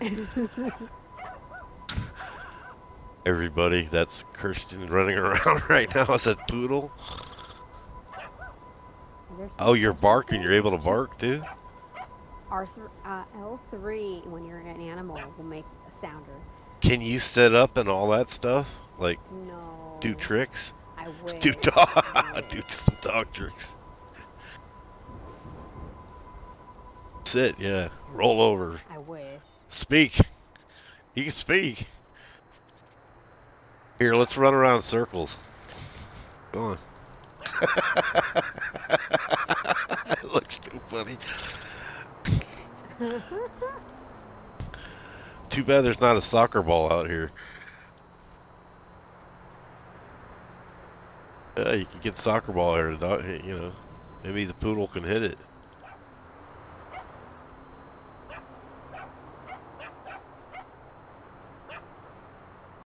Everybody, that's Kirsten running around right now as a poodle. Oh, you're barking. You're able to bark too. R uh, L3 when you're an animal will make a sounder. Can you set up and all that stuff? Like No. do tricks? I wish. Do dog? do some dog tricks. Sit, yeah. Roll over. I wish. Speak. You can speak. Here, let's run around in circles. Go on. it looks too funny. Too bad there's not a soccer ball out here. Yeah, you can get soccer ball here. You know, maybe the poodle can hit it.